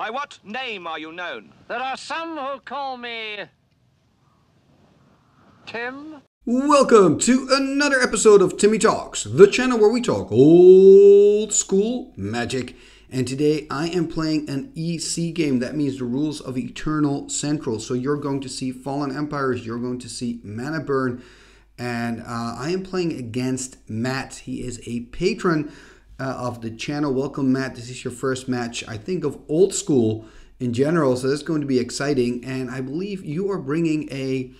By what name are you known? There are some who call me. Tim? Welcome to another episode of Timmy Talks, the channel where we talk old school magic. And today I am playing an EC game. That means the rules of Eternal Central. So you're going to see Fallen Empires, you're going to see Mana Burn. And uh, I am playing against Matt. He is a patron uh, of the channel. Welcome, Matt. This is your first match, I think, of old school in general. So that's going to be exciting. And I believe you are bringing a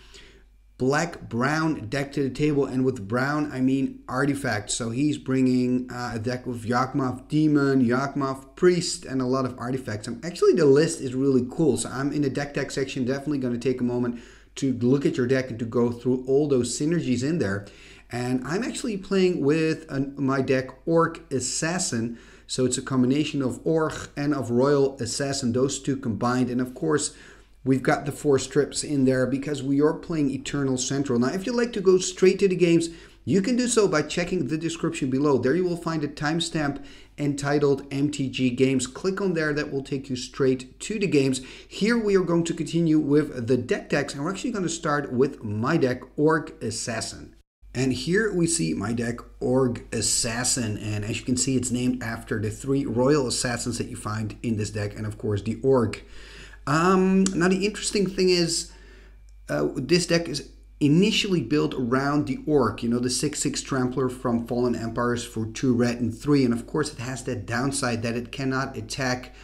black brown deck to the table and with brown i mean artifacts so he's bringing uh, a deck with Yawgmoth demon Yawgmoth priest and a lot of artifacts and actually the list is really cool so i'm in the deck tech section definitely going to take a moment to look at your deck and to go through all those synergies in there and i'm actually playing with an, my deck Orgg assassin so it's a combination of Orgg and of royal assassin those two combined and of course We've got the four strips in there because we are playing Eternal Central. Now, if you'd like to go straight to the games, you can do so by checking the description below. There you will find a timestamp entitled MTG Games. Click on there, that will take you straight to the games. Here we are going to continue with the deck techs, and we're actually going to start with my deck, Orgg Assassin. And here we see my deck, Orgg Assassin, and as you can see, it's named after the three royal assassins that you find in this deck, and of course the Orgg. Um, now, the interesting thing is, uh, this deck is initially built around the Orgg, you know, the 6 6 Trampler from Fallen Empires for 2 red and 3. And of course, it has that downside that it cannot attack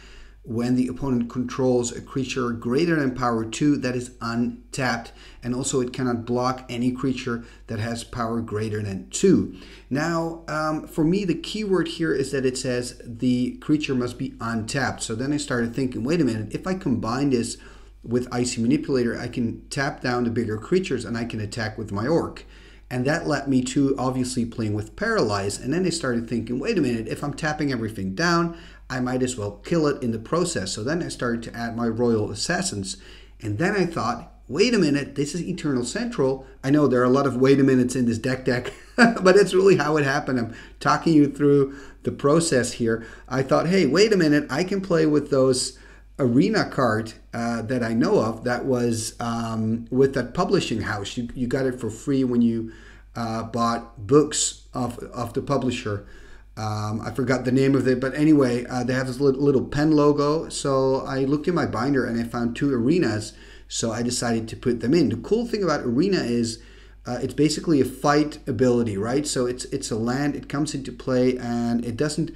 when the opponent controls a creature greater than power 2 that is untapped and also it cannot block any creature that has power greater than 2 now um, for me the keyword here is that it says the creature must be untapped so then i started thinking wait a minute if i combine this with icy manipulator i can tap down the bigger creatures and i can attack with my Orgg and that led me to obviously playing with Paralyze. And then I started thinking, wait a minute, if I'm tapping everything down, I might as well kill it in the process. So then I started to add my Royal Assassins. And then I thought, wait a minute, this is Eternal Central. I know there are a lot of wait a minutes in this deck tech, but it's really how it happened. I'm talking you through the process here. I thought, hey, wait a minute, I can play with those arena card uh, that I know of that was um, with that publishing house. You, you got it for free when you uh, bought books of, of the publisher. Um, I forgot the name of it, but anyway, uh, they have this little, little, pen logo. So I looked in my binder and I found two arenas. So I decided to put them in. The cool thing about arena is uh, it's basically a fight ability, right? So it's it's a land. It comes into play and it doesn't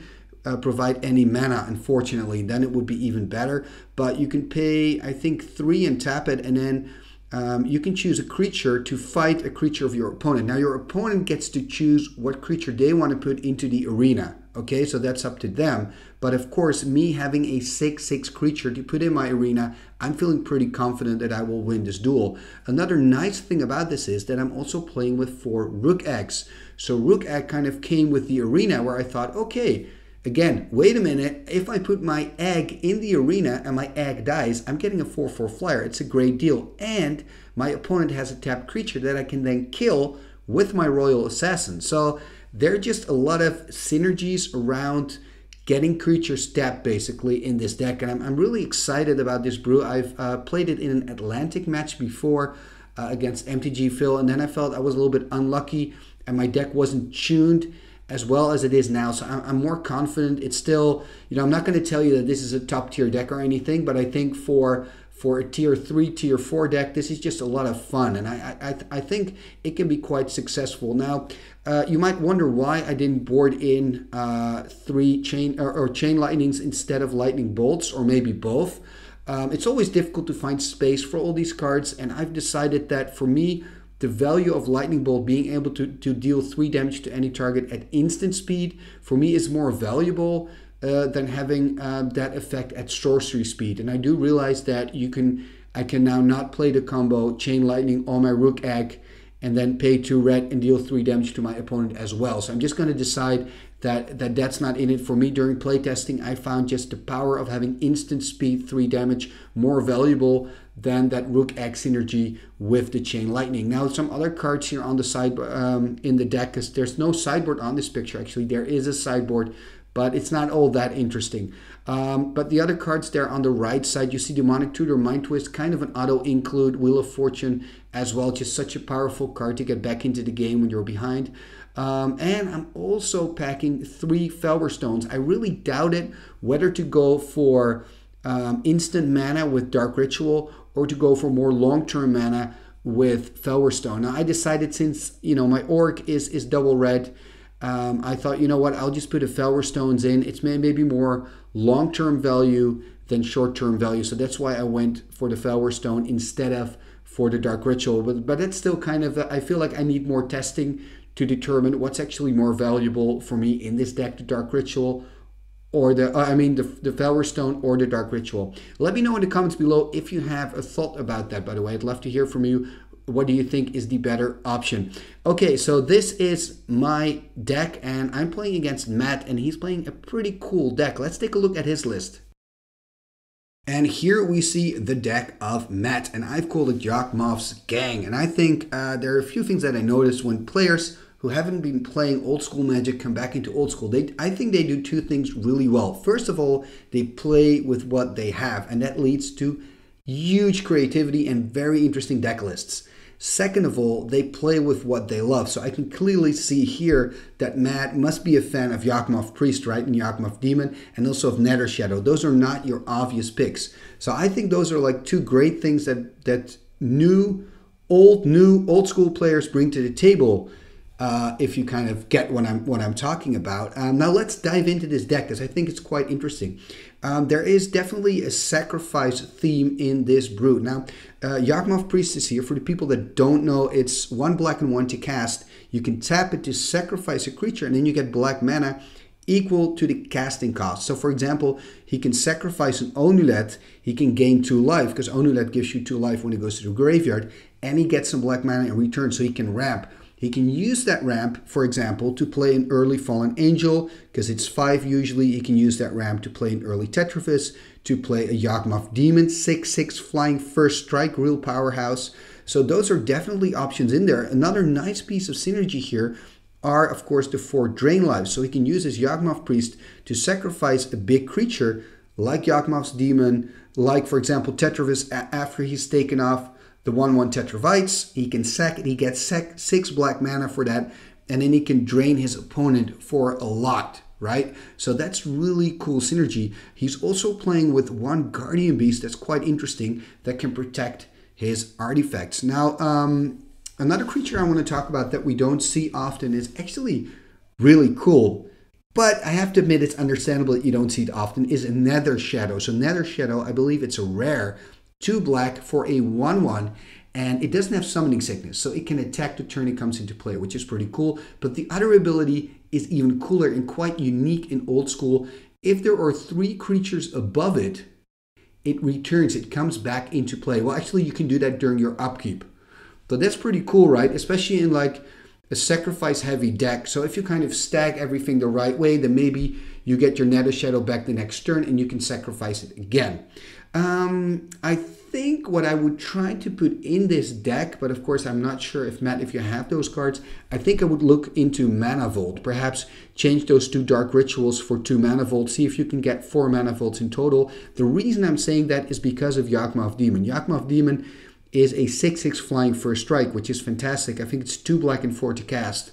uh, provide any mana, unfortunately. Then it would be even better. But you can pay, I think, three and tap it, and then um, you can choose a creature to fight a creature of your opponent. Now, your opponent gets to choose what creature they want to put into the arena. Okay, so that's up to them. But of course, me having a 6 6 creature to put in my arena, I'm feeling pretty confident that I will win this duel. Another nice thing about this is that I'm also playing with four Rukh eggs. So, Rukh egg kind of came with the arena where I thought, okay, Again, wait a minute, if I put my egg in the arena and my egg dies, I'm getting a 4-4 flyer. It's a great deal. And my opponent has a tapped creature that I can then kill with my Royal Assassin. So there are just a lot of synergies around getting creatures tapped basically in this deck. And I'm, I'm really excited about this brew. I've uh, played it in an Atlantic match before uh, against MTG Phil, and then I felt I was a little bit unlucky and my deck wasn't tuned as well as it is now. So I'm, more confident. It's still, you know, I'm not going to tell you that this is a top tier deck or anything, but I think for for a tier three, tier four deck, this is just a lot of fun, and I I, I think it can be quite successful. Now, uh, you might wonder why I didn't board in uh, three chain or, or, chain lightnings instead of lightning bolts, or maybe both. Um, it's always difficult to find space for all these cards, and I've decided that for me, the value of Lightning Bolt being able to, to deal 3 damage to any target at instant speed, for me, is more valuable uh, than having uh, that effect at sorcery speed. And I do realize that you can, I can now not play the combo Chain Lightning on my Rukh Egg and then pay 2 red and deal 3 damage to my opponent as well. So I'm just going to decide that, that that's not in it for me during playtesting. I found just the power of having instant speed 3 damage more valuable than that Rukh Egg synergy with the Chain Lightning. Now, some other cards here on the side um, in the deck, because there's no sideboard on this picture. Actually, there is a sideboard, but it's not all that interesting. Um, but the other cards there on the right side, you see Demonic Tutor, Mind Twist, kind of an auto include, Wheel of Fortune as well. Just such a powerful card to get back into the game when you're behind. Um, and I'm also packing three Fellwar Stones. I really doubted whether to go for um, instant mana with Dark Ritual or to go for more long-term mana with Fellwar Stone. Now I decided since you know my Orgg is is double red, um, I thought you know what I'll just put a Fellwar Stones in. It's maybe more long-term value than short-term value, so that's why I went for the Fellwar Stone instead of for the Dark Ritual. But but that's still kind of I feel like I need more testing to determine what's actually more valuable for me in this deck, the Dark Ritual or the uh, I mean the the Fellwar Stone or the Dark Ritual. Let me know in the comments below if you have a thought about that. By the way, I'd love to hear from you. What do you think is the better option? Okay, so this is my deck, and I'm playing against Matt, and he's playing a pretty cool deck. Let's take a look at his list. And here we see the deck of Matt, and I've called it Yawgmoth's Gang. And I think uh, there are a few things that I noticed when players who haven't been playing old school magic come back into old school. They, I think they do two things really well. First of all, they play with what they have, and that leads to huge creativity and very interesting deck lists. Second of all, they play with what they love. So I can clearly see here that Matt must be a fan of Yawgmoth Priest, right? And Yawgmoth Demon, and also of Nether Shadow. Those are not your obvious picks. So I think those are like two great things that that new, old, new, old school players bring to the table uh, if you kind of get what I'm what I'm talking about. Um, now let's dive into this deck because I think it's quite interesting. Um, there is definitely a sacrifice theme in this brew. Now, uh, Priest is here. For the people that don't know, it's one black and one to cast. You can tap it to sacrifice a creature, and then you get black mana equal to the casting cost. So, for example, he can sacrifice an Onulet. He can gain two life because Onulet gives you two life when he goes to the graveyard, and he gets some black mana in return, so he can ramp he can use that ramp, for example, to play an early Fallen Angel, because it's 5 usually. He can use that ramp to play an early Tetravus, to play a Yawgmoth Demon, 6-6 flying first strike, real powerhouse. So those are definitely options in there. Another nice piece of synergy here are, of course, the four Drain Lives. So he can use his Yawgmoth Priest to sacrifice a big creature like Yawgmoth's Demon, like, for example, Tetravus after he's taken off the 1 1 Tetravites. He can sack he gets sec, 6 black mana for that, and then he can drain his opponent for a lot, right? So that's really cool synergy. He's also playing with one Guardian Beast that's quite interesting that can protect his artifacts. Now, um, another creature I want to talk about that we don't see often is actually really cool. But I have to admit, it's understandable that you don't see it often, is a Nether Shadow. So Nether Shadow, I believe it's a rare two black for a 1-1 and it doesn't have summoning sickness so it can attack the turn it comes into play which is pretty cool. But the other ability is even cooler and quite unique in old school. If there are three creatures above it it returns it comes back into play. Well actually you can do that during your upkeep. So that's pretty cool right? Especially in like a sacrifice heavy deck. So if you kind of stack everything the right way then maybe you get your nether shadow back the next turn and you can sacrifice it again um, I think what I would try to put in this deck, but of course I'm not sure if Matt, if you have those cards, I think I would look into Mana Vault. Perhaps change those two Dark Rituals for two Mana Vault, see if you can get four Mana Vaults in total. The reason I'm saying that is because of Yawgmoth Demon. Yawgmoth Demon is a 6-6 flying first strike, which is fantastic. I think it's two black and four to cast.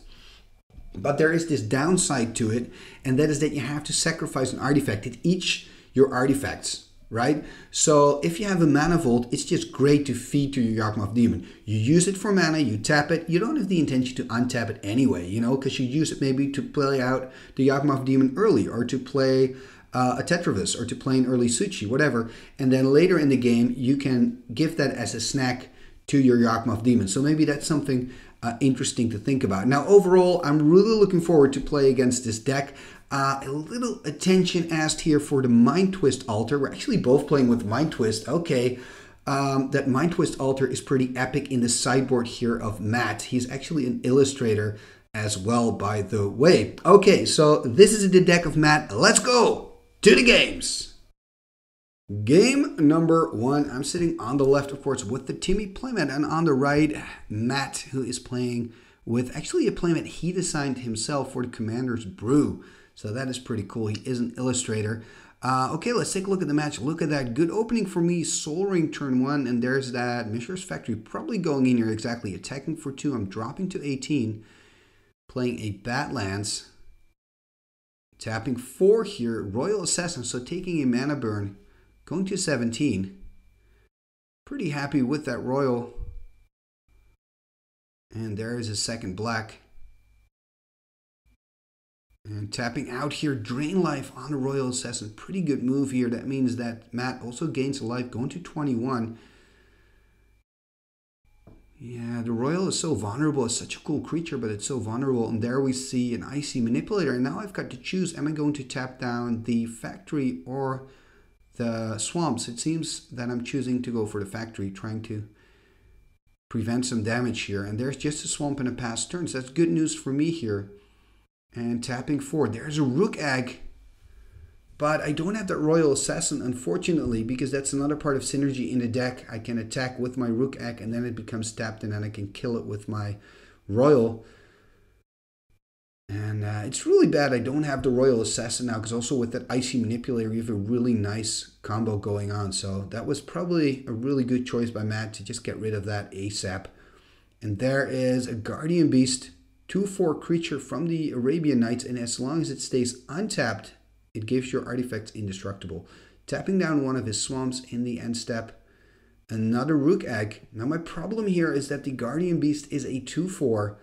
But there is this downside to it, and that is that you have to sacrifice an artifact at each your artifacts right? So if you have a mana vault, it's just great to feed to your Yawgmoth Demon. You use it for mana, you tap it. You don't have the intention to untap it anyway, you know, because you use it maybe to play out the Yawgmoth Demon early or to play uh, a Tetravus or to play an early Su-Chi, whatever. And then later in the game, you can give that as a snack to your Yawgmoth Demon. So maybe that's something uh, interesting to think about. Now, overall, I'm really looking forward to play against this deck. Uh, a little attention asked here for the Mind Twist altar. We're actually both playing with Mind Twist. Okay. Um, that Mind Twist altar is pretty epic in the sideboard here of Matt. He's actually an illustrator as well, by the way. Okay, so this is the deck of Matt. Let's go to the games. Game number one. I'm sitting on the left, of course, with the Timmy playmat, and on the right, Matt, who is playing with actually a playmat he designed himself for the Commander's Brew. So that is pretty cool. He is an illustrator. Uh, okay, let's take a look at the match. Look at that. Good opening for me. Sol Ring turn one. And there's that Mishra's Factory probably going in here exactly. Attacking for two. I'm dropping to 18. Playing a Badlands. Tapping four here. Royal Assassin. So taking a mana burn. Going to 17. Pretty happy with that Royal. And there is a second black. And tapping out here, drain life on the Royal Assassin. Pretty good move here. That means that Matt also gains a life, going to 21. Yeah, the Royal is so vulnerable. It's such a cool creature, but it's so vulnerable. And there we see an Icy Manipulator. And now I've got to choose, am I going to tap down the Factory or the Swamps? It seems that I'm choosing to go for the Factory, trying to prevent some damage here. And there's just a Swamp and a past turns. That's good news for me here. And tapping forward. There's a Rukh Egg. But I don't have that Royal Assassin, unfortunately, because that's another part of synergy in the deck. I can attack with my Rukh Egg, and then it becomes tapped, and then I can kill it with my Royal. And uh, it's really bad I don't have the Royal Assassin now, because also with that Icy Manipulator, you have a really nice combo going on. So that was probably a really good choice by Matt to just get rid of that ASAP. And there is a Guardian Beast 2-4 creature from the Arabian Nights, and as long as it stays untapped, it gives your artifacts indestructible. Tapping down one of his swamps in the end step, another Rukh Egg. Now my problem here is that the Guardian Beast is a 2-4,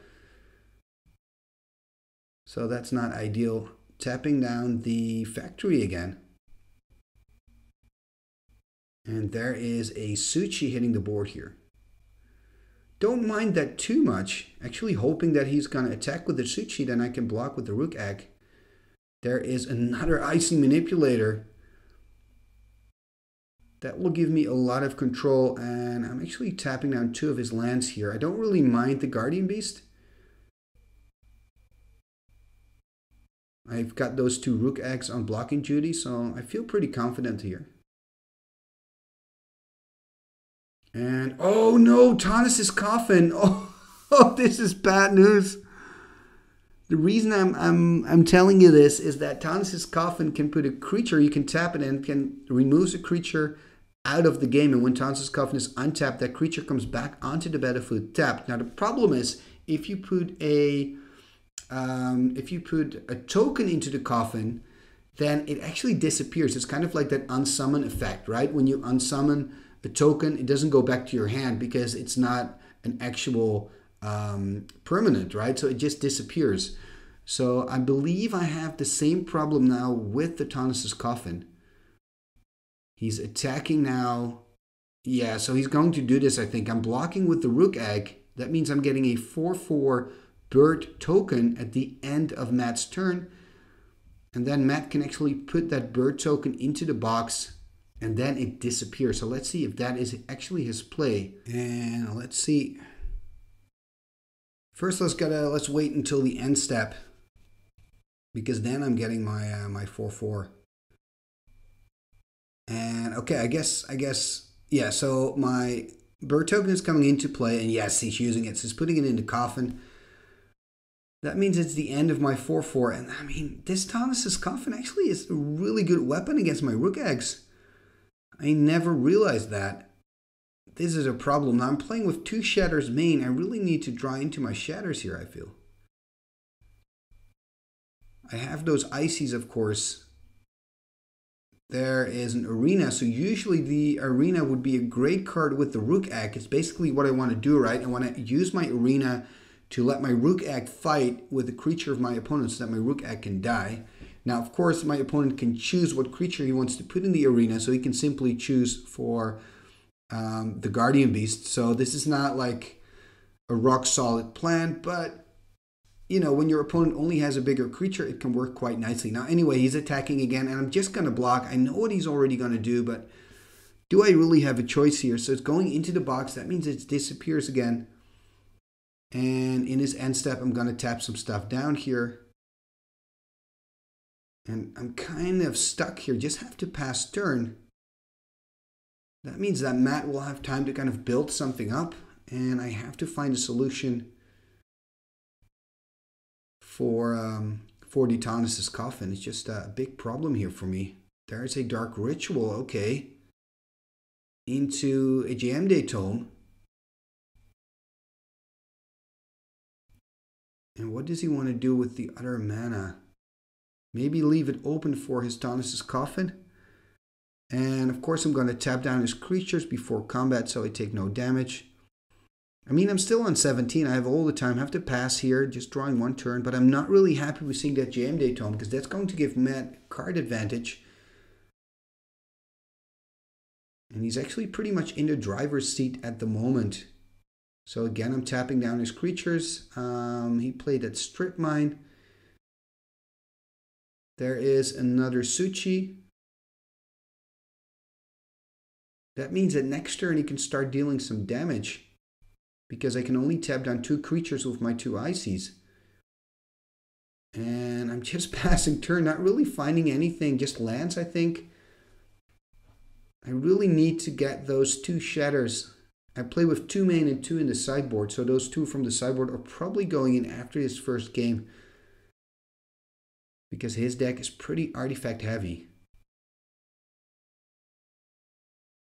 so that's not ideal. Tapping down the factory again. And there is a Su-Chi hitting the board here. Don't mind that too much. Actually hoping that he's going to attack with the Su-Chi, then I can block with the Rukh Egg. There is another Icy Manipulator. That will give me a lot of control, and I'm actually tapping down two of his lands here. I don't really mind the Guardian Beast. I've got those two Rukh Eggs on blocking duty, so I feel pretty confident here. And oh no, Tawnos's coffin. Oh, oh, this is bad news. The reason I'm I'm I'm telling you this is that Tawnos's coffin can put a creature you can tap it and can remove a creature out of the game. And when Tawnos's coffin is untapped, that creature comes back onto the battlefield tapped. Now the problem is if you put a um, if you put a token into the coffin, then it actually disappears. It's kind of like that unsummon effect, right? When you unsummon the token, it doesn't go back to your hand because it's not an actual um, permanent, right? So it just disappears. So I believe I have the same problem now with the Tawnos's coffin. He's attacking now. Yeah, so he's going to do this, I think. I'm blocking with the Rukh Egg. That means I'm getting a 4-4 bird token at the end of Matt's turn. And then Matt can actually put that bird token into the box and then it disappears. So let's see if that is actually his play. And let's see. First, let's gotta let's wait until the end step because then I'm getting my uh, my four four. And okay, I guess I guess yeah. So my bird token is coming into play, and yes, he's using it. So he's putting it into coffin. That means it's the end of my 4-4. And I mean, this Tawnos's Coffin actually is a really good weapon against my Rukh Eggs. I never realized that. This is a problem. Now I'm playing with two Shatters main. I really need to draw into my Shatters here, I feel. I have those Ices, of course. There is an Arena. So usually the Arena would be a great card with the Rukh egg. It's basically what I want to do, right? I want to use my Arena to let my Rukh egg fight with the creature of my opponent so that my Rukh egg can die. Now, of course, my opponent can choose what creature he wants to put in the arena, so he can simply choose for um, the Guardian Beast. So this is not like a rock solid plan, but you know, when your opponent only has a bigger creature, it can work quite nicely. Now, anyway, he's attacking again, and I'm just going to block. I know what he's already going to do, but do I really have a choice here? So it's going into the box. That means it disappears again. And in his end step, I'm going to tap some stuff down here. And I'm kind of stuck here, just have to pass turn. That means that Matt will have time to kind of build something up, and I have to find a solution for um, for Tawnos's Coffin. It's just a big problem here for me. There's a Dark Ritual, okay. Into a Jayemdae Tome. And what does he want to do with the other mana? Maybe leave it open for his Tawnos's Coffin? And of course I'm going to tap down his creatures before combat so I take no damage. I mean, I'm still on 17. I have all the time. I have to pass here, just drawing one turn. But I'm not really happy with seeing that Jayemdae Tome because that's going to give Matt card advantage. And he's actually pretty much in the driver's seat at the moment. So again, I'm tapping down his creatures. Um, he played at Strip Mine. There is another Su-Chi. That means that next turn he can start dealing some damage because I can only tap down two creatures with my two Ices. And I'm just passing turn, not really finding anything, just lands, I think. I really need to get those two shatters. I play with two main and two in the sideboard, so those two from the sideboard are probably going in after his first game. Because his deck is pretty artifact heavy.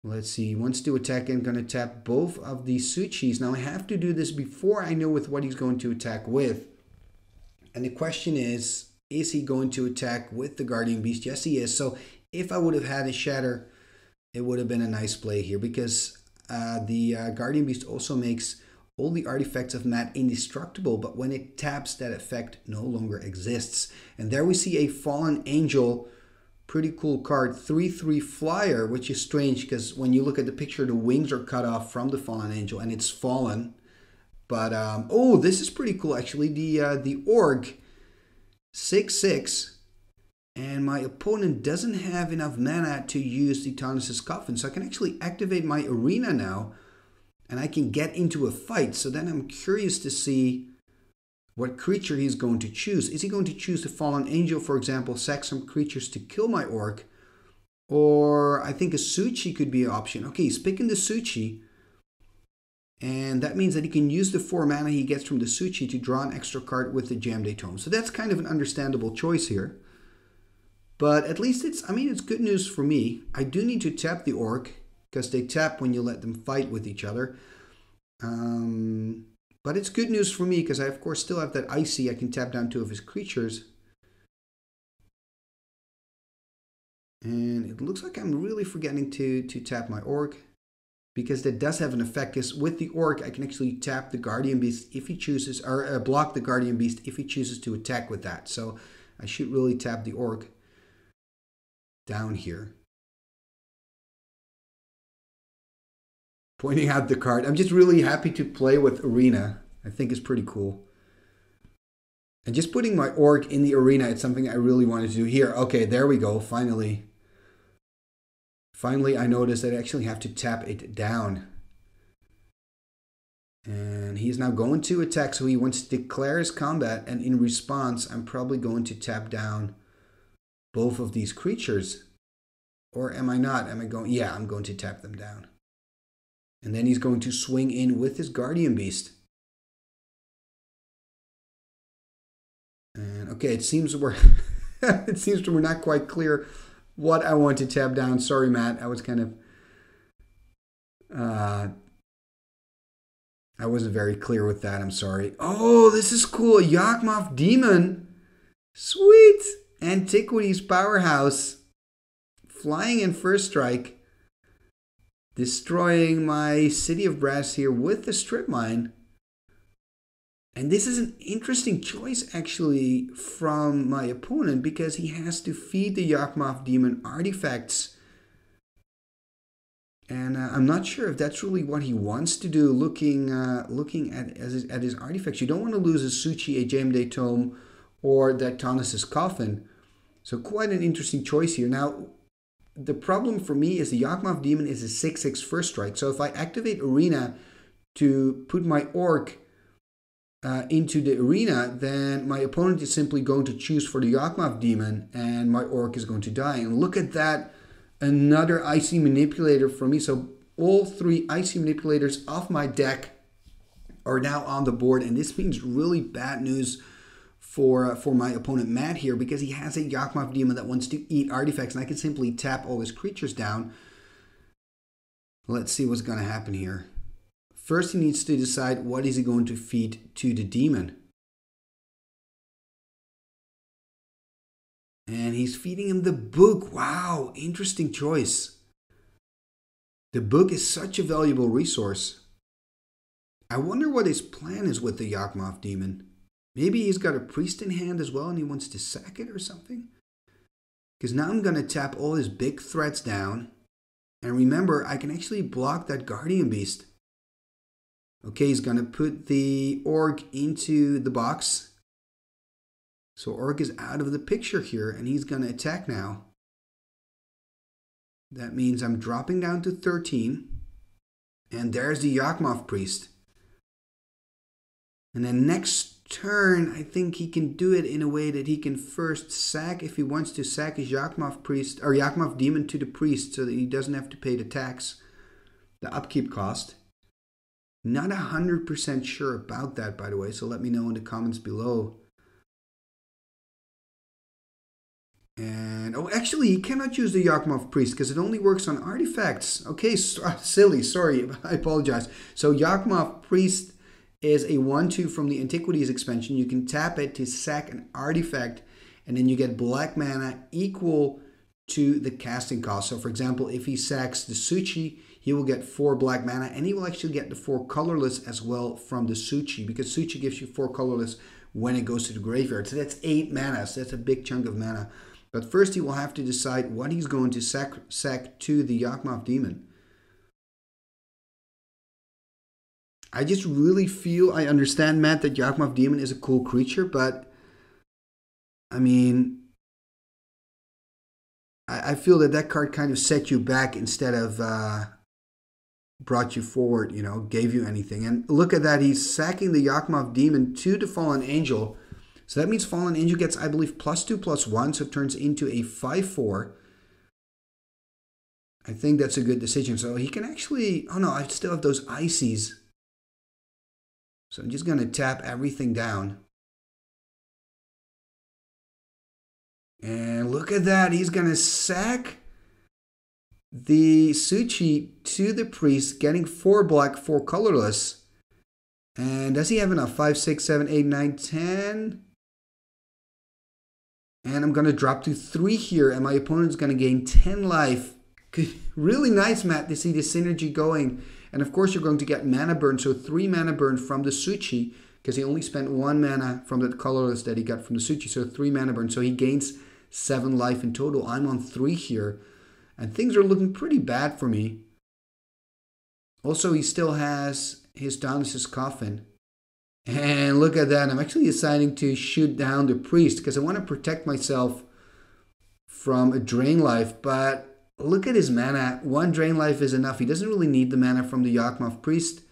Let's see, wants to attack I'm going to tap both of these Su-Chis. Now I have to do this before I know with what he's going to attack with. And the question is, is he going to attack with the Guardian Beast? Yes, he is. So if I would have had a Shatter, it would have been a nice play here because uh, the uh, Guardian Beast also makes all the artifacts of Matt indestructible, but when it taps, that effect no longer exists. And there we see a Fallen Angel. Pretty cool card. 3-3 flyer which is strange because when you look at the picture the wings are cut off from the fallen angel and it's fallen. But um, oh this is pretty cool actually. The uh, the Orgg 6-6 and my opponent doesn't have enough mana to use the Tawnos's Coffin so I can actually activate my arena now and I can get into a fight so then I'm curious to see what creature he's going to choose. Is he going to choose the Fallen Angel, for example, sack some creatures to kill my Orgg? Or I think a Su-Chi could be an option. Okay, he's picking the Su-Chi. And that means that he can use the 4 mana he gets from the Su-Chi to draw an extra card with the Jayemdae Tome. So that's kind of an understandable choice here. But at least it's, I mean, it's good news for me. I do need to tap the Orgg, because they tap when you let them fight with each other. Um, but it's good news for me because I, of course, still have that Icy. I can tap down two of his creatures. And it looks like I'm really forgetting to, to tap my Orgg. Because that does have an effect. Because with the Orgg, I can actually tap the Guardian Beast if he chooses, or uh, block the Guardian Beast if he chooses to attack with that. So I should really tap the Orgg down here. Pointing out the card. I'm just really happy to play with Arena. I think it's pretty cool. And just putting my Orgg in the arena, it's something I really wanted to do here. Okay, there we go, finally. Finally, I noticed that I actually have to tap it down. And he's now going to attack, so he wants to declare his combat, and in response, I'm probably going to tap down both of these creatures. Or am I not? Am I going? Yeah, I'm going to tap them down. And then he's going to swing in with his Guardian Beast. And okay, it seems we're it seems we're not quite clear what I want to tab down. Sorry, Matt. I was kind of uh I wasn't very clear with that. I'm sorry. Oh, this is cool. Yawgmoth Demon. Sweet. Antiquities Powerhouse. Flying in first strike destroying my city of brass here with the strip mine. And this is an interesting choice actually from my opponent because he has to feed the Yawgmoth demon artifacts. And uh, I'm not sure if that's really what he wants to do looking uh, looking at, his, at his artifacts. You don't want to lose a Su-Chi, a Jayemdae Tome, or that Tawnos's Coffin. So quite an interesting choice here. Now, the problem for me is the Yawgmoth Demon is a 6-6 first strike. So if I activate Arena to put my Orgg uh, into the arena, then my opponent is simply going to choose for the Yawgmoth Demon and my Orgg is going to die. And look at that, another Icy Manipulator for me. So all three Icy Manipulators of my deck are now on the board and this means really bad news for uh, for my opponent Matt here because he has a Yawgmoth demon that wants to eat artifacts, and I can simply tap all his creatures down. Let's see what's going to happen here. First, he needs to decide what is he going to feed to the demon. And he's feeding him the book. Wow, interesting choice. The book is such a valuable resource. I wonder what his plan is with the Yawgmoth demon. Maybe he's got a priest in hand as well and he wants to sack it or something? Because now I'm going to tap all his big threats down. And remember, I can actually block that Guardian Beast. Okay, he's going to put the Orgg into the box. So Orgg is out of the picture here and he's going to attack now. That means I'm dropping down to 13. And there's the Yawgmoth Priest. And then next turn, I think he can do it in a way that he can first sack, if he wants to sack his Yawgmoth Priest, or Yawgmoth Demon to the Priest so that he doesn't have to pay the tax, the upkeep cost. Not a 100% sure about that, by the way, so let me know in the comments below. And, oh, actually, he cannot use the Yawgmoth Priest because it only works on artifacts. Okay, so, silly, sorry, I apologize. So Yawgmoth Priest is a 1-2 from the Antiquities expansion. You can tap it to sack an artifact, and then you get black mana equal to the casting cost. So for example, if he sacks the Su-Chi, he will get 4 black mana, and he will actually get the 4 colorless as well from the Su-Chi, because Su-Chi gives you 4 colorless when it goes to the graveyard. So that's 8 mana, so that's a big chunk of mana. But first he will have to decide what he's going to sack, sack to the Yawgmoth Demon. I just really feel I understand, Matt, that Yawgmoth Demon is a cool creature, but I mean, I, I feel that that card kind of set you back instead of uh, brought you forward, you know, gave you anything. And look at that, he's sacking the Yawgmoth Demon to the Fallen Angel. So that means Fallen Angel gets, I believe, plus two, plus one, so it turns into a 5 4. I think that's a good decision. So he can actually, oh no, I still have those ices. So I'm just going to tap everything down. And look at that. He's going to sack the Su-Chi to the priest, getting four black, four colorless. And does he have enough? Five, six, seven, eight, nine, ten. And I'm going to drop to three here, and my opponent's going to gain 10 life. really nice, Matt, to see the synergy going. And of course, you're going to get mana burn. So three mana burn from the Su-Chi because he only spent one mana from the colorless that he got from the Su-Chi. So three mana burn. So he gains seven life in total. I'm on three here. And things are looking pretty bad for me. Also, he still has his Tawnos's Coffin. And look at that. I'm actually deciding to shoot down the priest because I want to protect myself from a drain life. But look at his mana. One drain life is enough. He doesn't really need the mana from the Yawgmoth Priest.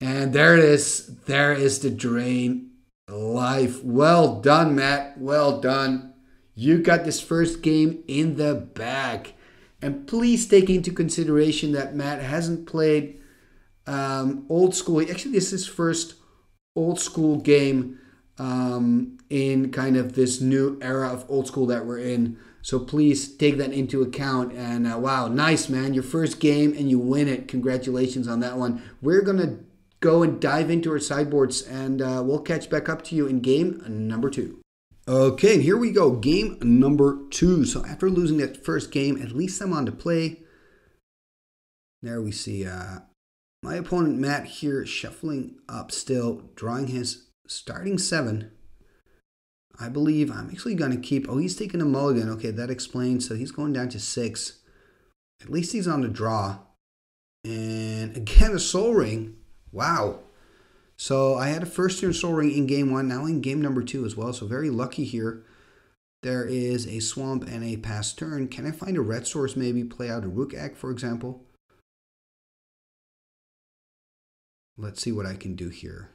And there it is. There is the drain life. Well done, Matt. Well done. You got this first game in the bag. And please take into consideration that Matt hasn't played um, old school. Actually, this is his first old school game um, in kind of this new era of old school that we're in. So please take that into account. And uh, wow, nice, man. Your first game and you win it. Congratulations on that one. We're going to go and dive into our sideboards and uh, we'll catch back up to you in game number two. Okay, here we go. Game number two. So after losing that first game, at least I'm on to play. There we see uh, my opponent Matt here shuffling up still, drawing his starting seven. I believe I'm actually going to keep. Oh, he's taking a mulligan. Okay, that explains. So he's going down to six. At least he's on the draw. And again, a Sol Ring. Wow. So I had a first turn Sol Ring in game one, now in game number two as well. So very lucky here. There is a swamp and a pass turn. Can I find a red source maybe? Play out a Rukh egg, for example. Let's see what I can do here.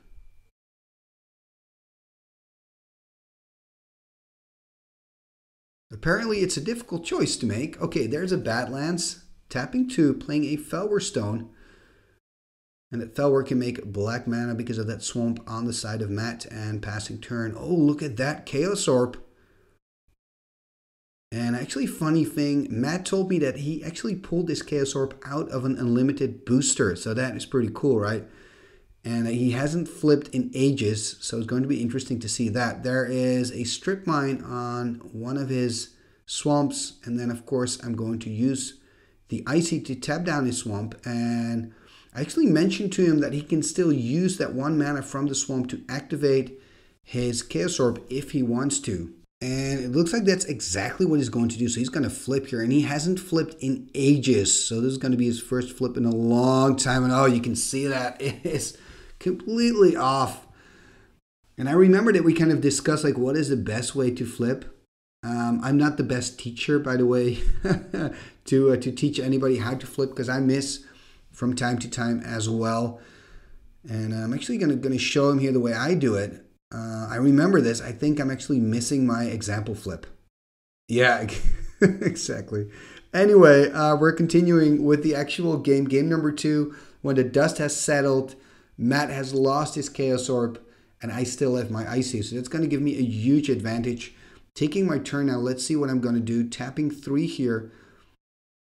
Apparently, it's a difficult choice to make. Okay, there's a Badlands, tapping two, playing a Fellwar Stone. And that Fellwar can make black mana because of that swamp on the side of Matt and passing turn. Oh, look at that Chaos Orb. And actually, funny thing, Matt told me that he actually pulled this Chaos Orb out of an unlimited booster. So that is pretty cool, right? And he hasn't flipped in ages, so it's going to be interesting to see that. There is a strip mine on one of his swamps, and then of course I'm going to use the icy to tap down his swamp. And I actually mentioned to him that he can still use that one mana from the swamp to activate his Chaos Orb if he wants to. And it looks like that's exactly what he's going to do. So he's going to flip here, and he hasn't flipped in ages. So this is going to be his first flip in a long time. And oh, you can see that is completely off. And I remember that we kind of discussed like what is the best way to flip. Um, I'm not the best teacher, by the way, to uh, to teach anybody how to flip because I miss from time to time as well. And I'm actually gonna gonna show him here the way I do it. Uh, I remember this. I think I'm actually missing my example flip. Yeah, exactly. Anyway, uh, we're continuing with the actual game. Game number two. When the dust has settled, Matt has lost his Chaos Orb, and I still have my Icy. So that's going to give me a huge advantage. Taking my turn now, let's see what I'm going to do. Tapping three here.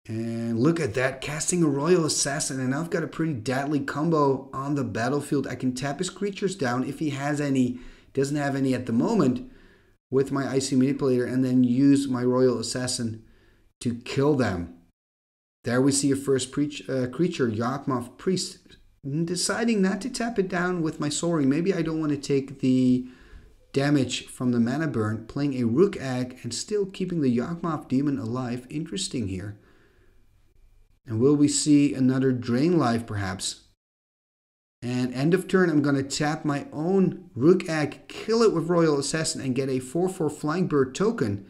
And look at that, casting a Royal Assassin. And I've got a pretty deadly combo on the battlefield. I can tap his creatures down if he has any. Doesn't have any at the moment with my Icy Manipulator. And then use my Royal Assassin to kill them. There we see a first uh, creature, Yawgmoth Priest deciding not to tap it down with my Sol Ring. Maybe I don't want to take the damage from the mana burn, playing a Rukh Egg and still keeping the Yawgmoth Demon alive. Interesting here. And will we see another Drain Life perhaps? And end of turn, I'm going to tap my own Rukh Egg, kill it with Royal Assassin, and get a 4 4 Flying Bird token.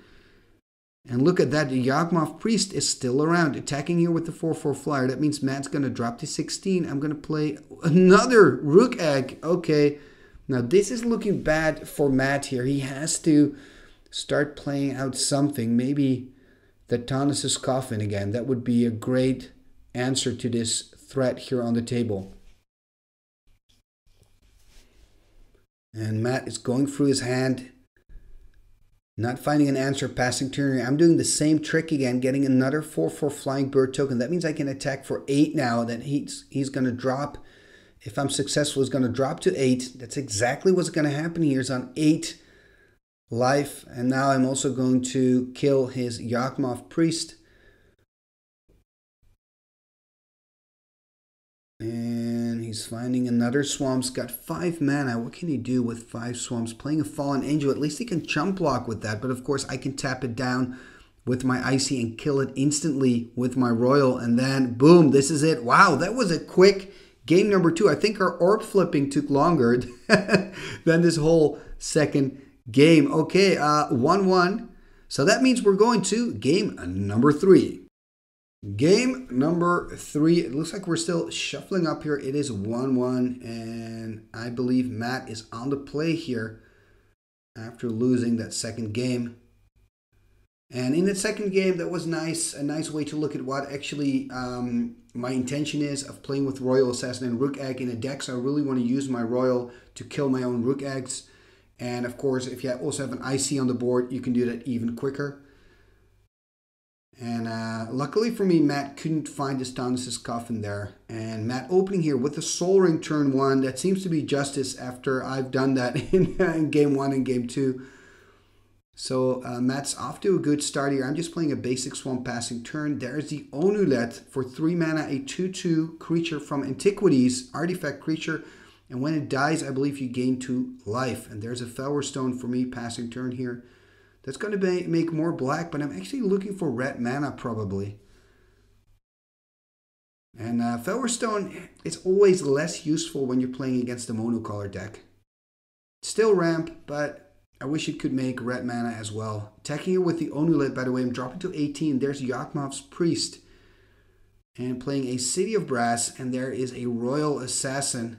And look at that, the Yawgmoth Priest is still around, attacking here with the 4-4 flyer. That means Matt's going to drop to 16. I'm going to play another Rukh Egg. Okay, now this is looking bad for Matt here. He has to start playing out something. Maybe the Tawnos's Coffin again. That would be a great answer to this threat here on the table. And Matt is going through his hand not finding an answer, passing turn. I'm doing the same trick again, getting another 4-4 flying bird token. That means I can attack for 8 now. Then he's, he's going to drop. If I'm successful, he's going to drop to 8. That's exactly what's going to happen here. Is on 8 life. And now I'm also going to kill his Yawgmoth Priest. And he's finding another swamp's got five mana. What can he do with five swamps? Playing a fallen angel. At least he can chump block with that. But of course I can tap it down with my icy and kill it instantly with my royal. And then boom, this is it. Wow, that was a quick game number two. I think our orb flipping took longer than this whole second game. Okay, uh, 1-1. So that means we're going to game number three. Game number three. It looks like we're still shuffling up here. It is 1 1, and I believe Matt is on the play here after losing that second game. And in the second game, that was nice, a nice way to look at what actually um, my intention is of playing with Royal Assassin and Rukh Egg in a deck. So I really want to use my Royal to kill my own Rukh Eggs. And of course, if you also have an IC on the board, you can do that even quicker. And uh, luckily for me, Matt couldn't find his Tawnos's coffin there. And Matt opening here with the Sol Ring turn one. That seems to be justice after I've done that in, in game one and game two. So uh, Matt's off to a good start here. I'm just playing a basic Swamp Passing turn. There's the Onulet for 3 mana, a 2-2 creature from Antiquities, artifact creature. And when it dies, I believe you gain 2 life. And there's a Fellwar Stone for me, passing turn here. That's going to make more black, but I'm actually looking for red mana probably. And uh, Fellwar Stone, it's always less useful when you're playing against a monocolor deck. Still ramp, but I wish it could make red mana as well. Attacking it with the Onulet, by the way, I'm dropping to 18. There's Yawgmoth's Priest. And playing a City of Brass, and there is a Royal Assassin.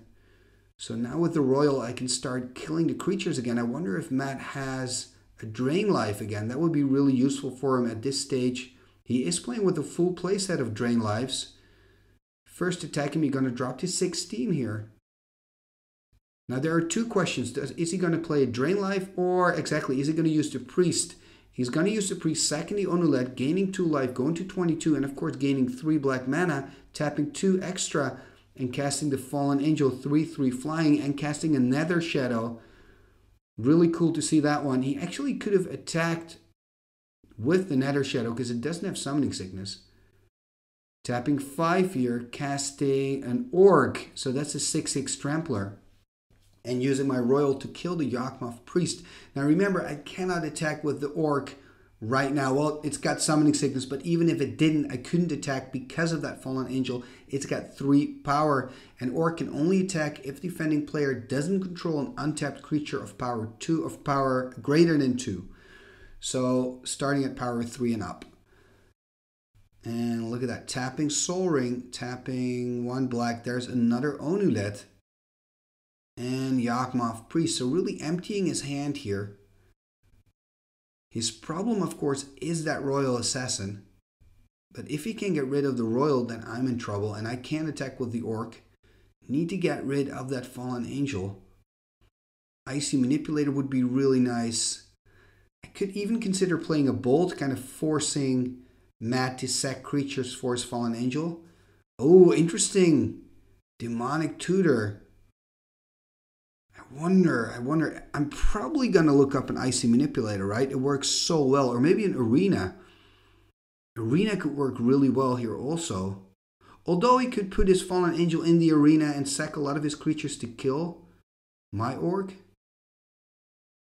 So now with the Royal, I can start killing the creatures again. I wonder if Matt has a Drain Life again. That would be really useful for him at this stage. He is playing with a full playset of Drain Lives. First attacking me, going to drop to 16 here. Now there are two questions. Does, is he going to play a Drain Life or exactly, is he going to use the Priest? He's going to use the Priest, sacking the Onulet, gaining 2 life, going to 22, and of course gaining 3 black mana, tapping 2 extra, and casting the Fallen Angel 3-3 flying, and casting another Shadow. Really cool to see that one. He actually could have attacked with the Nether Shadow because it doesn't have Summoning Sickness. Tapping 5 here, casting an Orgg, so that's a 6-6 Trampler and using my royal to kill the Yawgmoth priest. Now remember, I cannot attack with the Orgg right now. Well, it's got summoning sickness, but even if it didn't, I couldn't attack because of that fallen angel. It's got three power, and Orgg can only attack if the defending player doesn't control an untapped creature of power two of power greater than two. So starting at power three and up. And look at that, tapping Sol Ring, tapping one black. There's another Onulet and Yawgmoth Priest. So really emptying his hand here. His problem, of course, is that Royal Assassin. But if he can get rid of the Royal, then I'm in trouble, and I can't attack with the Orgg. Need to get rid of that Fallen Angel. Icy Manipulator would be really nice. I could even consider playing a Bolt, kind of forcing Matt to sack creatures for his Fallen Angel. Oh, interesting. Demonic Tutor wonder, I wonder, I'm probably going to look up an icy manipulator, right? It works so well. Or maybe an arena. Arena could work really well here also. Although he could put his fallen angel in the arena and sack a lot of his creatures to kill my Orgg.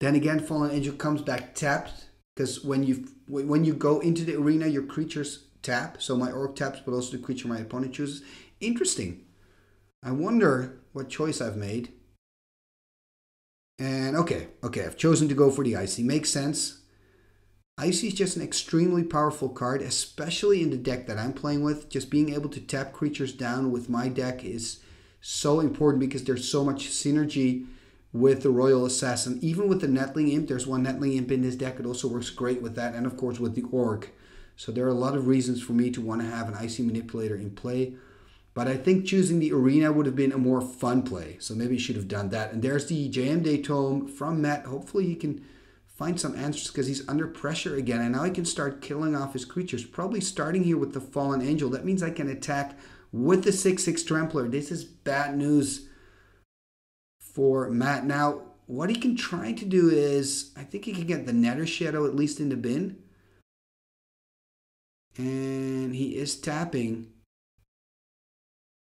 Then again, fallen angel comes back tapped because when you when you go into the arena, your creatures tap. So my Orgg taps, but also the creature my opponent chooses. Interesting. I wonder what choice I've made. And okay, okay, I've chosen to go for the Icy. Makes sense. Icy is just an extremely powerful card, especially in the deck that I'm playing with. Just being able to tap creatures down with my deck is so important because there's so much synergy with the Royal Assassin. Even with the Nettling Imp, there's one Nettling Imp in this deck. It also works great with that, and of course with the Orgg. So there are a lot of reasons for me to want to have an Icy Manipulator in play. But I think choosing the arena would have been a more fun play. So maybe you should have done that. And there's the Jayemdae tome from Matt. Hopefully he can find some answers because he's under pressure again. And now I can start killing off his creatures. Probably starting here with the Fallen Angel. That means I can attack with the 6-6 Trampler. This is bad news for Matt. Now, what he can try to do is, I think he can get the Nether Shadow at least in the bin. And he is tapping.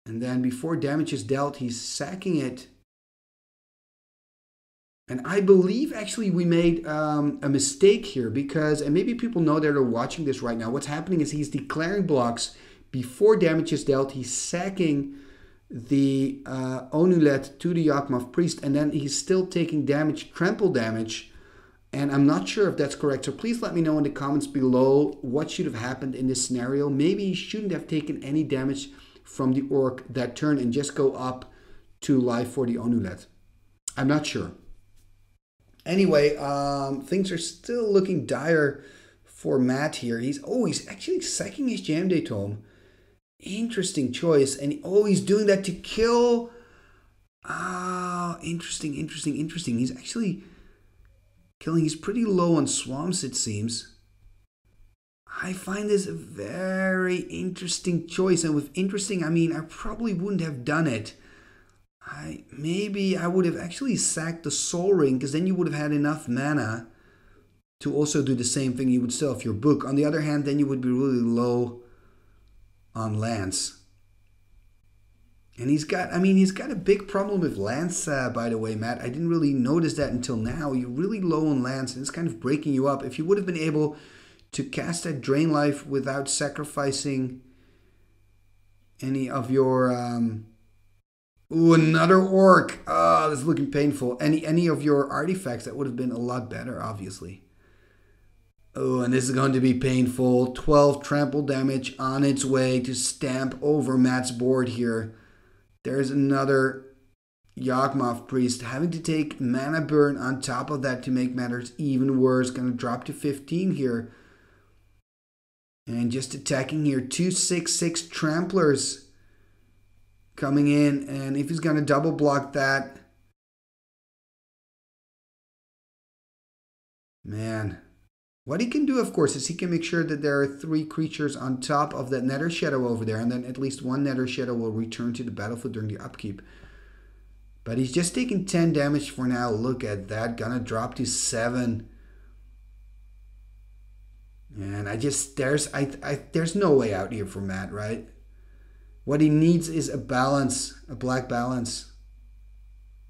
And then before damage is dealt, he's sacking it. And I believe actually we made um, a mistake here because, and maybe people know that are watching this right now, what's happening is he's declaring blocks before damage is dealt. He's sacking the uh, Onulet to the Yawgmoth Priest, and then he's still taking damage, trample damage. And I'm not sure if that's correct. So please let me know in the comments below what should have happened in this scenario. Maybe he shouldn't have taken any damage from the Orgg that turn and just go up to life for the onulet. I'm not sure. Anyway, um, things are still looking dire for Matt here. He's oh, he's actually sacking his Jayemdae tome. Interesting choice, and oh, he's doing that to kill. Ah, interesting, interesting, interesting. He's actually killing. He's pretty low on swamps, it seems. I find this a very interesting choice. And with interesting, I mean, I probably wouldn't have done it. I Maybe I would have actually sacked the Sol Ring because then you would have had enough mana to also do the same thing. You would sell off your book. On the other hand, then you would be really low on lands. And he's got, I mean, he's got a big problem with lands, uh, by the way, Matt. I didn't really notice that until now. You're really low on lands, and it's kind of breaking you up. If you would have been able to cast that drain life without sacrificing any of your um Ooh, another Orgg. Oh, this is looking painful. Any any of your artifacts that would have been a lot better, obviously. Oh, and this is going to be painful. 12 trample damage on its way to stamp over Matt's board here. There's another Yawgmoth Priest having to take mana burn on top of that to make matters even worse. To drop to 15 here. And just attacking here, 266 Tramplers. coming in, and if he's going to double block that, man, what he can do, of course, is he can make sure that there are three creatures on top of that Nether Shadow over there, and then at least one Nether Shadow will return to the battlefield during the upkeep. But he's just taking 10 damage for now. Look at that. Gonna drop to 7. And I just there's I, I there's no way out here for Matt, right? What he needs is a balance, a black balance.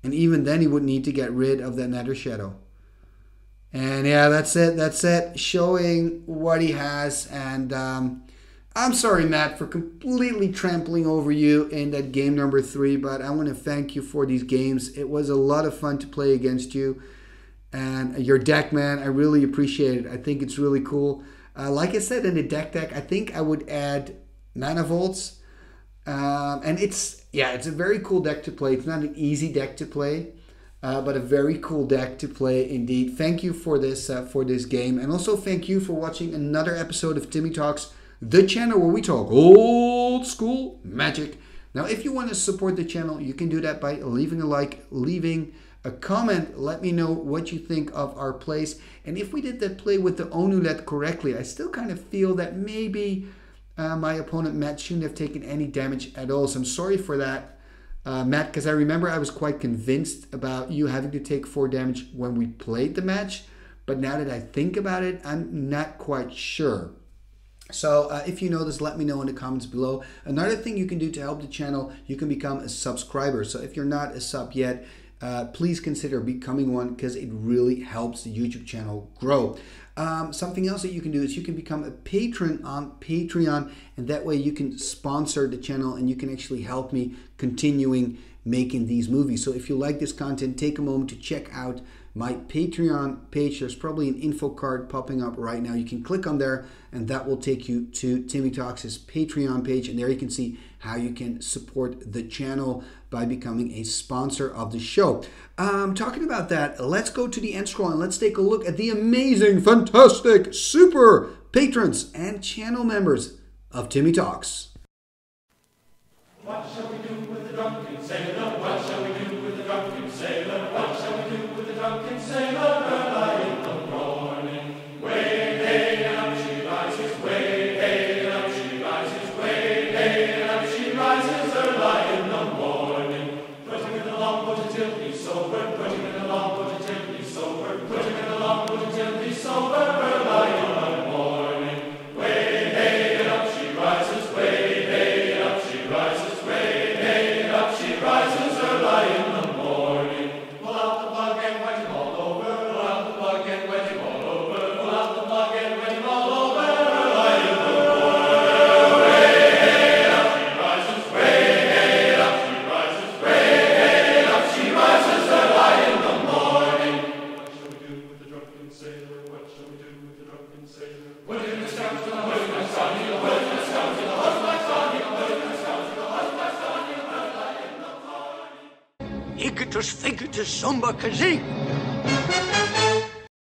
And even then he would need to get rid of that nether shadow. And yeah, that's it. That's it. Showing what he has. And um, I'm sorry, Matt, for completely trampling over you in that game number three. But I want to thank you for these games. It was a lot of fun to play against you. And your deck, man, I really appreciate it. I think it's really cool. Uh, like I said in the deck tech, I think I would add mana vaults. Um, and it's yeah, it's a very cool deck to play. It's not an easy deck to play, uh, but a very cool deck to play indeed. Thank you for this uh, for this game, and also thank you for watching another episode of Timmy Talks, the channel where we talk old school magic. Now, if you want to support the channel, you can do that by leaving a like, leaving a comment. Let me know what you think of our plays. And if we did that play with the Onulet correctly, I still kind of feel that maybe uh, my opponent Matt shouldn't have taken any damage at all. So I'm sorry for that, uh, Matt, because I remember I was quite convinced about you having to take four damage when we played the match. But now that I think about it, I'm not quite sure. So uh, if you know this, let me know in the comments below. Another thing you can do to help the channel, you can become a subscriber. So if you're not a sub yet, uh, please consider becoming one because it really helps the YouTube channel grow. Um, something else that you can do is you can become a patron on Patreon, and that way you can sponsor the channel and you can actually help me continuing making these movies. So if you like this content, take a moment to check out my Patreon page. There's probably an info card popping up right now. You can click on there and that will take you to Timmy Talks' Patreon page. And there you can see how you can support the channel by becoming a sponsor of the show. Um, talking about that, let's go to the end scroll and let's take a look at the amazing, fantastic, super patrons and channel members of Timmy Talks. Early in the